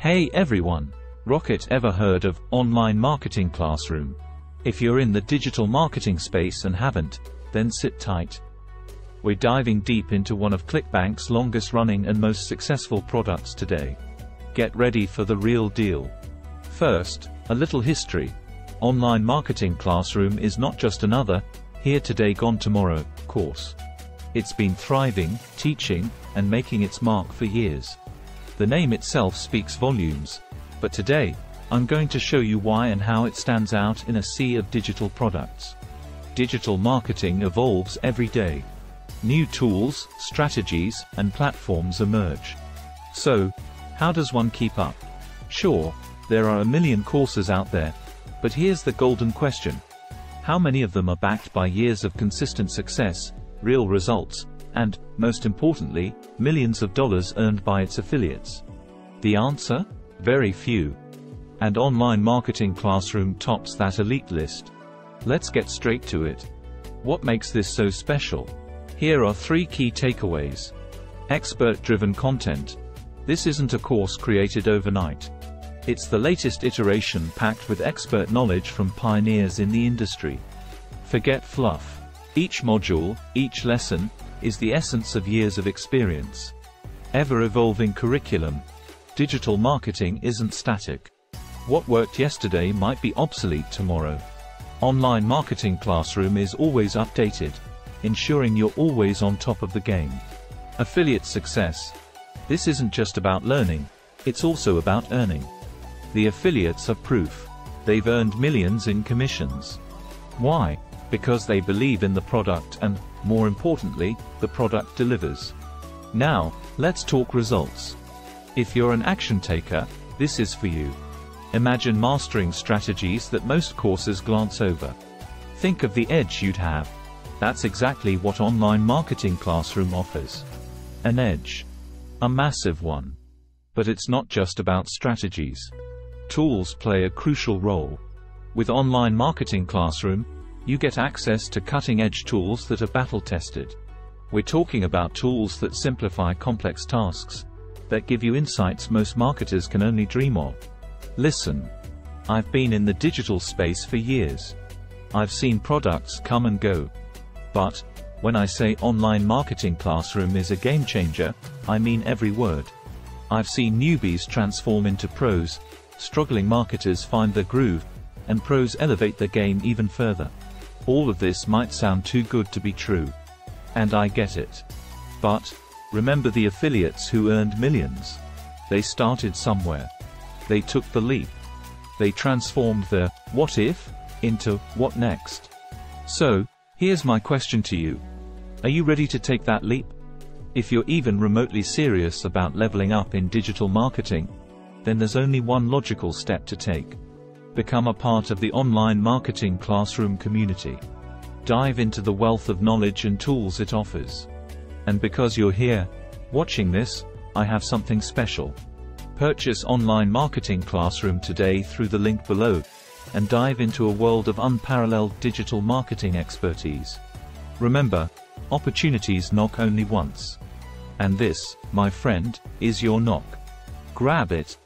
Hey everyone! Rocket ever heard of Online Marketing Classroom? If you're in the digital marketing space and haven't, then sit tight. We're diving deep into one of ClickBank's longest running and most successful products today. Get ready for the real deal. First, a little history. Online Marketing Classroom is not just another, here today gone tomorrow, course. It's been thriving, teaching, and making its mark for years. The name itself speaks volumes. But today, I'm going to show you why and how it stands out in a sea of digital products. Digital marketing evolves every day. New tools, strategies, and platforms emerge. So, how does one keep up? Sure, there are a million courses out there, but here's the golden question. How many of them are backed by years of consistent success, real results, and, most importantly, millions of dollars earned by its affiliates? The answer? Very few. And Online Marketing Classroom tops that elite list. Let's get straight to it. What makes this so special? Here are three key takeaways. Expert-driven content. This isn't a course created overnight. It's the latest iteration packed with expert knowledge from pioneers in the industry. Forget fluff. Each module, each lesson, is the essence of years of experience. Ever-evolving curriculum. Digital marketing isn't static. What worked yesterday might be obsolete tomorrow. Online Marketing Classroom is always updated, ensuring you're always on top of the game. Affiliate success. This isn't just about learning, it's also about earning. The affiliates are proof. They've earned millions in commissions. Why? Because they believe in the product and, more importantly, the product delivers. Now, let's talk results. If you're an action taker, this is for you. Imagine mastering strategies that most courses glance over. Think of the edge you'd have. That's exactly what Online Marketing Classroom offers. An edge. A massive one. But it's not just about strategies. Tools play a crucial role. With Online Marketing Classroom, you get access to cutting-edge tools that are battle-tested. We're talking about tools that simplify complex tasks, that give you insights most marketers can only dream of. Listen. I've been in the digital space for years. I've seen products come and go. But, when I say online marketing classroom is a game changer, I mean every word. I've seen newbies transform into pros, struggling marketers find their groove, and pros elevate their game even further. All of this might sound too good to be true. And I get it. But, remember the affiliates who earned millions. They started somewhere. They took the leap. They transformed their what if into what next. So, here's my question to you. Are you ready to take that leap? If you're even remotely serious about leveling up in digital marketing, then there's only one logical step to take become a part of the online marketing classroom community. Dive into the wealth of knowledge and tools it offers. And because you're here, watching this, I have something special. Purchase Online Marketing Classroom today through the link below, and dive into a world of unparalleled digital marketing expertise. Remember, opportunities knock only once. And this, my friend, is your knock. Grab it,